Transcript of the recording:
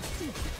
Let's